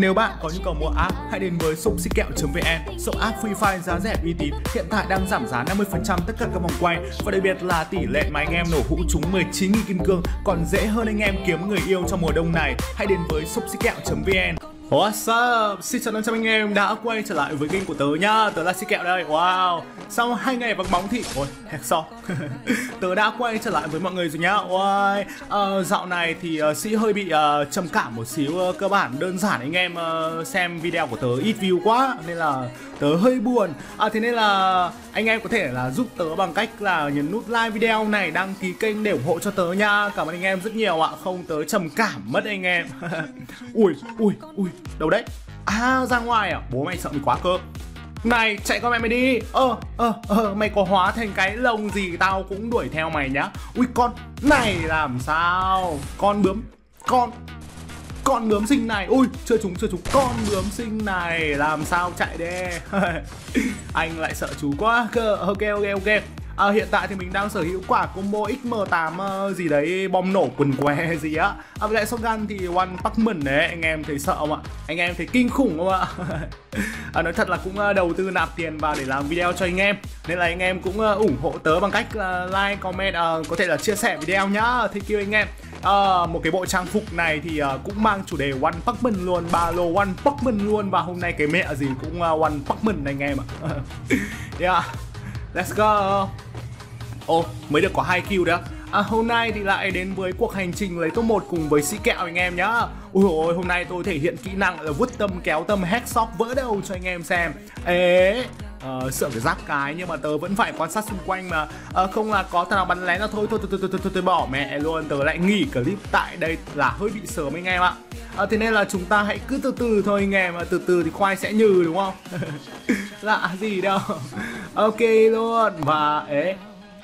Nếu bạn có nhu cầu mua app, hãy đến với shopsickẹo.vn, shop app Free Fire giá rẻ uy tín, hiện tại đang giảm giá 50% tất cả các vòng quay và đặc biệt là tỷ lệ mà anh em nổ hũ trúng 19.000 kim cương còn dễ hơn anh em kiếm người yêu trong mùa đông này. Hãy đến với shopsickẹo.vn. What's up? Xin chào tất cả anh em đã quay trở lại với kênh của tớ nhá. Tớ là Si Kẹo đây, wow. Sau hai ngày vắng bóng thì... Ôi, Hẹt so Tớ đã quay trở lại với mọi người rồi nhá. Wow uh, ờ, Dạo này thì uh, Sĩ hơi bị uh, trầm cảm một xíu uh, Cơ bản đơn giản anh em uh, xem video của tớ ít view quá Nên là tớ hơi buồn. À, Thế nên là anh em có thể là giúp tớ bằng cách là nhấn nút like video này Đăng ký kênh để ủng hộ cho tớ nha Cảm ơn anh em rất nhiều ạ. Không tớ trầm cảm mất anh em. Ui, ui, ui. Đâu đấy? À ra ngoài à? Bố mày sợ mày quá cơ. Này, chạy con mẹ mày đi. Ơ ơ ơ mày có hóa thành cái lồng gì tao cũng đuổi theo mày nhá. Ui, con, này làm sao? Con bướm, Con con bướm sinh này. Ui, chưa chúng chưa chúng con bướm sinh này, làm sao chạy đê anh lại sợ chú quá. Cơ, ok ok ok à, hiện tại thì mình đang sở hữu quả combo XM8 uh, ờ, gì đấy bom nổ quần què gì á. À, với lại shotgun thì one Pacman đấy anh em thấy sợ không ạ? Anh em thấy kinh khủng không ạ? À, nói thật là cũng uh, đầu tư nạp tiền vào để làm video cho anh em. Nên là anh em cũng uh, ủng hộ tớ bằng cách uh, like comment uh, có thể là chia sẻ video nhá. Thank you anh em. À, một cái bộ trang phục này thì uh, cũng mang chủ đề One Pacman luôn, ba lô One Pacman luôn. Và hôm nay cái mẹ gì cũng uh, One Pacman anh em ạ. yeah. Let's go. Ô, oh, mới được có hai kill đấy À, hôm nay thì lại đến với cuộc hành trình lấy top 1 cùng với sĩ kẹo anh em nhá. Ui ôi, hôm nay tôi thể hiện kỹ năng là vút tâm kéo tâm headshot vỡ đầu cho anh em xem. Ê, uh, sợ phải giáp cái nhưng mà tớ vẫn phải quan sát xung quanh mà. Uh, không là có thằng nào bắn lén là thôi thôi thôi thôi thôi, thôi, thôi bỏ mẹ luôn. Tớ lại nghỉ clip tại đây là hơi bị sớm anh em ạ. À, thế nên là chúng ta hãy cứ từ từ thôi anh em từ từ thì khoai sẽ nhừ đúng không? Lạ gì đâu. Ok luôn. Và ấy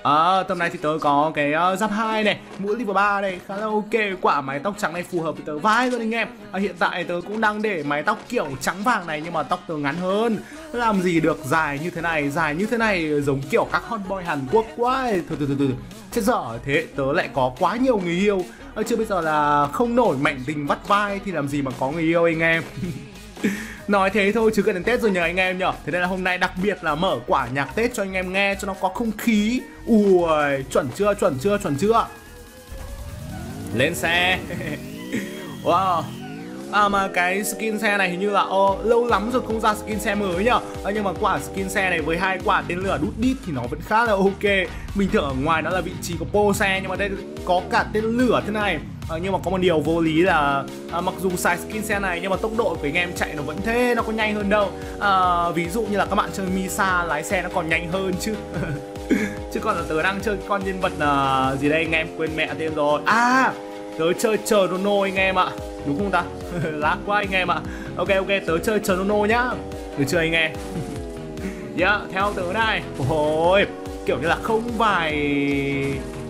À, tầm này thì tớ có cái uh, giáp 2 này, mũi level 3 này khá là ok. Quả mái tóc trắng này phù hợp với tớ vai rồi anh em. À, hiện tại tớ cũng đang để mái tóc kiểu trắng vàng này nhưng mà tóc tớ ngắn hơn. Làm gì được dài như thế này, dài như thế này giống kiểu các hot boy Hàn Quốc quá. Thôi thôi thôi thôi. Chết dở thế tớ lại có quá nhiều người yêu. À, chưa bây giờ là không nổi mạnh tình vắt vai thì làm gì mà có người yêu anh em. Nói thế thôi chứ gần đến Tết rồi nhờ anh em nhở Thế nên là hôm nay đặc biệt là mở quả nhạc Tết cho anh em nghe cho nó có không khí. Ui, chuẩn chưa, chuẩn chưa, chuẩn chưa? Lên xe. Wow. À mà cái skin xe này hình như là ô, lâu lắm rồi không ra skin xe mới nhở à, Nhưng mà quả skin xe này với hai quả tên lửa đút đít thì nó vẫn khá là ok. Bình thường ở ngoài nó là vị trí của pô xe nhưng mà đây có cả tên lửa thế này à, nhưng mà có một điều vô lý là à, mặc dù xài skin xe này nhưng mà tốc độ của anh em chạy nó vẫn thế nó có nhanh hơn đâu. À, ví dụ như là các bạn chơi Misa lái xe nó còn nhanh hơn chứ. Chứ còn là tớ đang chơi con nhân vật uh, gì đây anh em quên mẹ tên rồi. À tớ chơi chờ Rono anh em ạ. Đúng không ta? Lát quá anh em ạ. Ok ok tớ chơi chờ Rono nhá. Được chưa anh em? Yeah, dạ, theo tớ này. Ôi kiểu như là không vài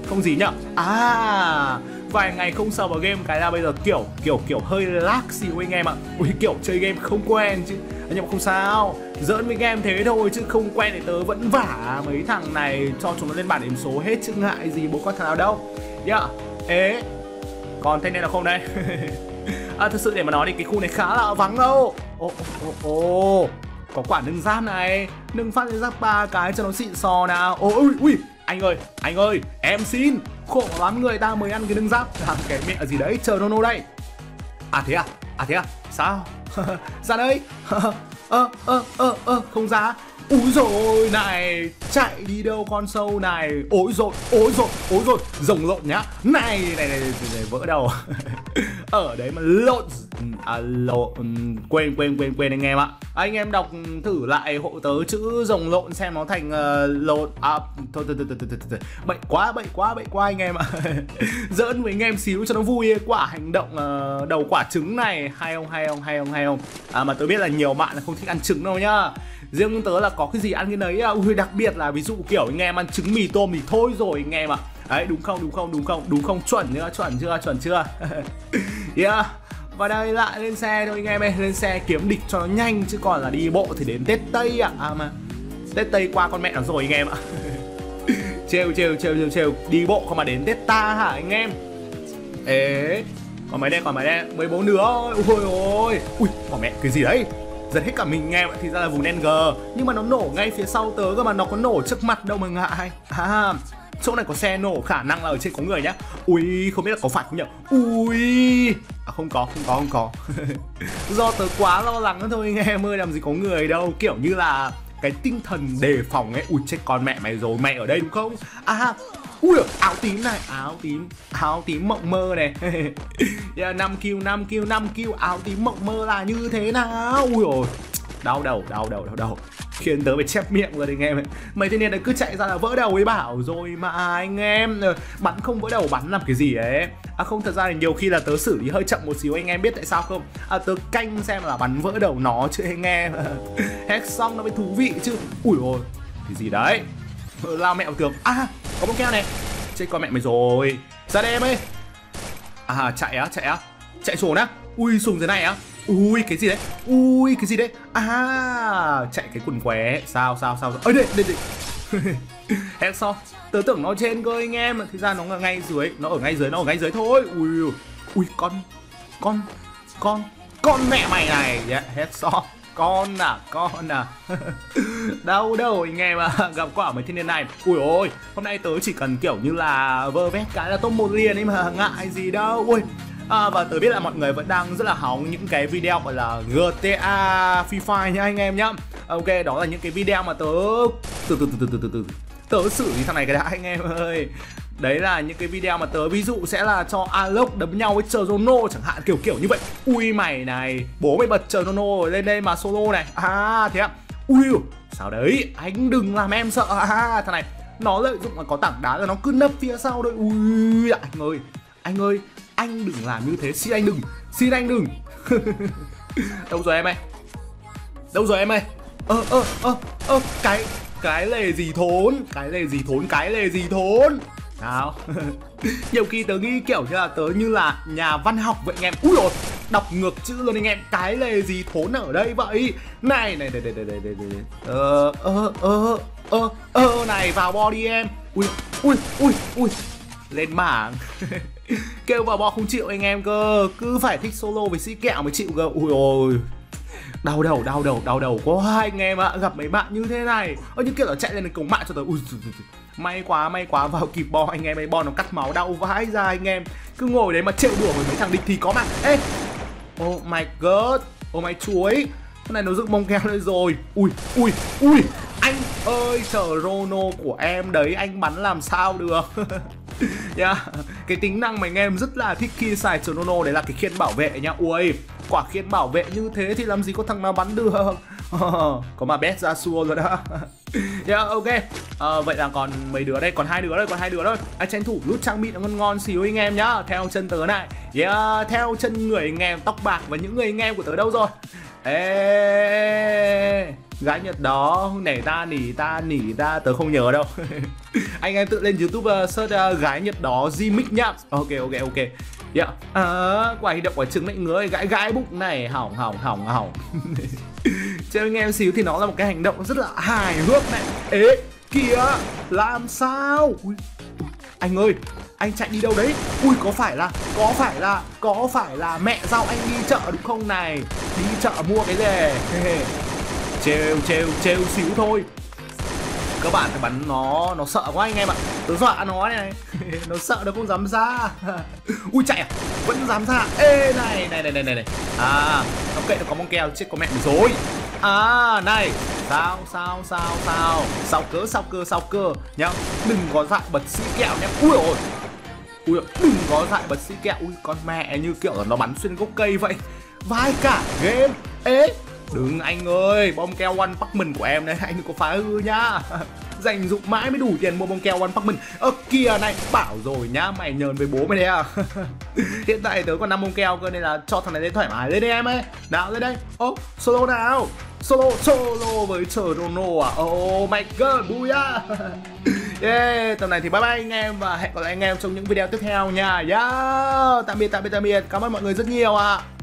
không gì nhở? À vài ngày không sờ vào game cái là bây giờ kiểu kiểu kiểu hơi lag xíu anh em ạ. Ui kiểu chơi game không quen chứ. Nhưng mà không sao. Giỡn với game thế thôi chứ không quen thì tớ vẫn vả mấy thằng này cho chúng nó lên bản điểm số hết chứ ngại gì bố con thằng nào đâu. Yeah ế còn thanh niên là không đây? À, thực sự để mà nói thì cái khu này khá là vắng đâu. Ô ô ô có quả nâng giáp này. Nâng phát lên giáp ba cái cho nó xịn sò nào. Ôi ui ui. Anh ơi anh ơi em xin khổ lắm người ta mới ăn cái nâng giáp. Làm cái mẹ gì đấy chờ Nono đây à thế à? À thế à? Sao? Ra đây. Ơ ơ ơ ơ không ra. Úi rồi này Chạy đi đâu con sâu này? Ối rồi ối rồi ối rồi Rồng lộn nhá. Này này này, này, này vỡ đầu. Ở đấy mà lộn. Ừ, à, lộn. Ừ, quên quên quên quên anh em ạ. Anh em đọc thử lại hộ tớ chữ rồng lộn xem nó thành uh, lộn. À, thôi, thôi, thôi, thôi, thôi, thôi. Bậy quá bậy quá bậy quá anh em ạ. Giỡn với anh em xíu cho nó vui Quả hành động uh, đầu quả trứng này. Hay không hay không hay không hay không? À, Mà tớ biết là nhiều bạn là không thích ăn trứng đâu nhá. Riêng tớ là có cái gì ăn cái đấy à, ui đặc biệt là ví dụ kiểu anh em ăn trứng mì tôm thì thôi rồi anh em ạ. à đấy, đúng không đúng không đúng không? Đúng không? Chuẩn chưa? Chuẩn chưa? Chuẩn chưa? Yeah. Và đây lại lên xe thôi anh em ơi. Lên xe kiếm địch cho nó nhanh chứ còn là đi bộ thì đến tết tây ạ. À. à mà, tết tây qua con mẹ nó rồi anh em ạ. Trêu trêu trêu trêu trêu. Đi bộ không mà đến tết ta hả anh em? Ế còn mấy đây còn mấy đây 14 đứa ôi ôi ôi. Ui bỏ mẹ cái gì đấy? Giật hết cả mình nghe thì ra là vùng đen g. Nhưng mà nó nổ ngay phía sau tớ cơ mà. Nó có nổ trước mặt đâu mà ngại. À chỗ này có xe nổ khả năng là ở trên có người nhá. Ui không biết là có phải không nhỉ? Ui. À, không có không có không có. Do tớ quá lo lắng thôi anh em ơi làm gì có người đâu. Kiểu như là cái tinh thần đề phòng ấy ui chết con mẹ mày rồi mày ở đây đúng không? À ui áo tím này áo tím áo tím mộng mơ này. Yeah, 5 kill 5 kill 5 kill áo tím mộng mơ là như thế nào? Ui rồi đau đầu đau đầu đau đầu. Khiến tớ phải chép miệng rồi anh em ấy mấy thanh niên này cứ chạy ra là vỡ đầu ấy, bảo rồi mà anh em ờ, bắn không vỡ đầu, bắn làm cái gì ấy? À không, thật ra là nhiều khi là tớ xử lý hơi chậm một xíu, anh em biết tại sao không? À tớ canh xem là bắn vỡ đầu nó chứ anh em hết xong nó mới thú vị chứ. Ui ôi, cái gì đấy? Lao mẹ vào tường. À có một keo này. Chết con mẹ mày rồi. Ra đây em ơi. À chạy á chạy á. Chạy trốn á. Ui, sùng thế này á ui cái gì đấy? Ui cái gì đấy? À chạy cái quần què. Sao sao sao? Ơi đây đây đây. Hết so tớ tưởng nó trên cơ anh em thì ra nó ở ngay dưới nó ở ngay dưới nó ở ngay dưới thôi. Ui ui con con con con mẹ mày này. Yeah, hết so. Con à con à. Đâu đâu anh em à gặp quả mấy thiên niên này. Ui ôi hôm nay tớ chỉ cần kiểu như là vơ vét cái là top một liền ấy mà ngại gì đâu. Ui À, và tớ biết là mọi người vẫn đang rất là hóng những cái video gọi là GTA Free Fire nha anh em nhá. À, ok, đó là những cái video mà tớ từ từ từ từ từ từ từ. Tớ xử lý thằng này cái đã anh em ơi. Đấy là những cái video mà tớ ví dụ sẽ là cho Alok đấm nhau với Chrono chẳng hạn kiểu kiểu như vậy. Ui mày này, bố mày bật Chrono lên đây mà solo này. À thế ạ. Ui sao đấy, anh đừng làm em sợ. À, Thằng này nó lợi dụng là có tảng đá rồi nó cứ nấp phía sau đây Ui dạ, anh ơi, anh ơi anh đừng làm như thế. Xin anh đừng xin anh đừng. Đâu rồi em ơi? Đâu rồi em ơi? Ơ ơ ơ ơ cái cái lề gì thốn? Cái lề gì thốn? Cái lề gì thốn? Nào nhiều khi tớ nghĩ kiểu như là tớ như là nhà văn học vậy anh em. Úi rồi đọc ngược chữ luôn anh em. Cái lề gì thốn ở đây vậy? Này này này này này này này, này. ờ ờ ờ ờ ờ này vào body em. Ui ui ui ui. Lên mảng. kêu vào bò không chịu anh em cơ. Cứ phải thích solo với sĩ kẹo mới chịu cơ. Ui ôi đau đầu đau đầu đau đầu quá. Anh em ạ, gặp mấy bạn như thế này. Ơ như kiểu là chạy lên cổng mạng cho tới ui may quá may quá. Vào kịp bò anh em ấy bò nó cắt máu đau vãi ra anh em. Cứ ngồi đấy mà trêu đùa với mấy thằng địch thì có mà ê! Oh my god. Oh my chuối. Con này nó dựng bông keo lên rồi. Ui ui ui. Anh ơi chờ Rono của em đấy, anh bắn làm sao được? yeah. cái tính năng mà anh em rất là thích khi xài Chrono đấy là cái khiên bảo vệ nhá. Ui quả khiên bảo vệ như thế thì làm gì có thằng nào bắn được. Có mà bet ra xua rồi đó. Yeah, ok. À, vậy là còn mấy đứa đây? Còn hai đứa đây còn hai đứa thôi. Anh tranh thủ lút trang bị nó ngon ngon xíu anh em nhá. Theo chân tớ này. Yeah, theo chân người anh em tóc bạc và những người anh em của tớ đâu rồi? Ê gái nhật đó nể ta nỉ ta nỉ ta tớ không nhớ đâu. anh em tự lên youtube uh, search uh, gái nhật đó Gmic nhá ok ok ok. Yeah. à, quả động quả trứng lại ngứa gãi gãi bụng này. Hỏng hỏng hỏng hỏng. Cho anh em xíu thì nó là một cái hành động rất là hài hước này. Ế kìa làm sao? Ui, anh ơi anh chạy đi đâu đấy? Ui có phải là có phải là có phải là mẹ giao anh đi chợ đúng không này? Đi chợ mua cái gì? Trêu trêu trêu xíu thôi các bạn phải bắn nó nó sợ quá anh em ạ. Tớ dọa nó này, này. nó sợ nó không dám ra. Ui chạy à? Vẫn dám ra. Ê này này này này này này. À nó kệ nó có mong keo chết có mẹ mình rồi. À này. Sao sao sao sao? Sao cớ sao cơ sao cơ nhá đừng có dại bật sĩ kẹo nhá. Ui ôi. Ui đừng có dại bật sĩ kẹo. Ui con mẹ như kiểu là nó bắn xuyên gốc cây vậy. Vai cả game. Ế Đừng anh ơi, bom keo one Pacman của em đấy, anh đừng có phá hư nhá. Dành dụng mãi mới đủ tiền mua bom keo one Pacman Ơ kìa này, bảo rồi nhá, mày nhờn với bố mày đấy à. Hiện tại tớ còn 5 bom keo cơ nên là cho thằng này lên thoải mái lên đi em ơi. Nào lên đây, ô, solo nào. Solo, solo với Chrono à. Oh my god, booyah Yeah, tầm này thì bye bye anh em và hẹn gặp lại anh em trong những video tiếp theo nha. Yeah, tạm biệt, tạm biệt, tạm biệt. Cảm ơn mọi người rất nhiều ạ. à.